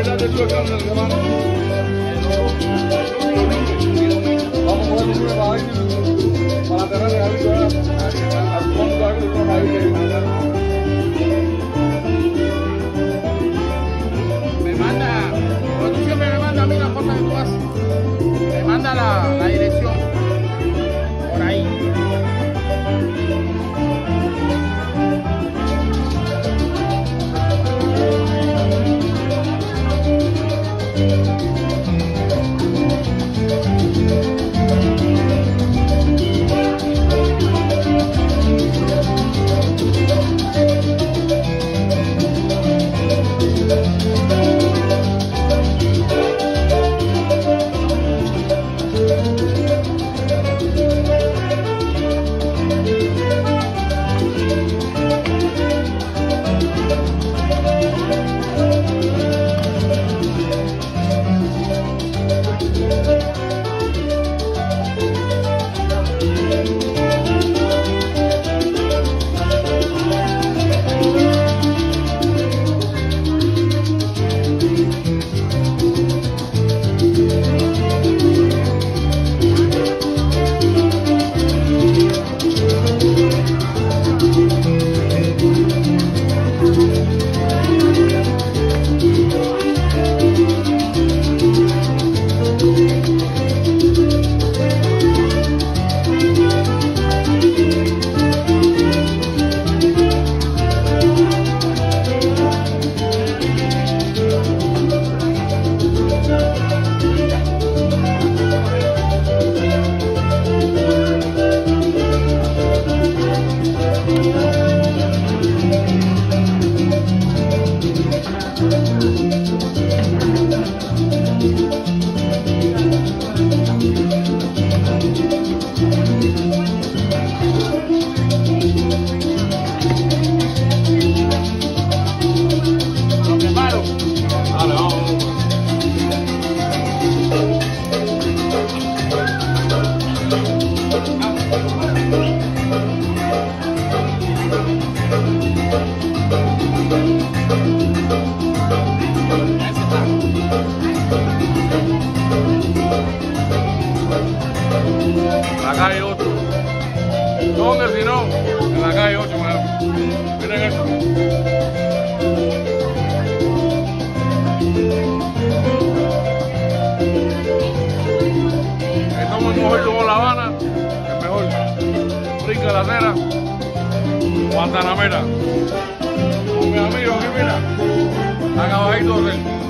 Baila de tu. ¿Dónde si no? En la calle 8, mano. Miren eso. Estamos en mejor como La Habana, el mejor. Brinca la acera, Guantanamera. Con mis amigos aquí, mira. Acabadito de él.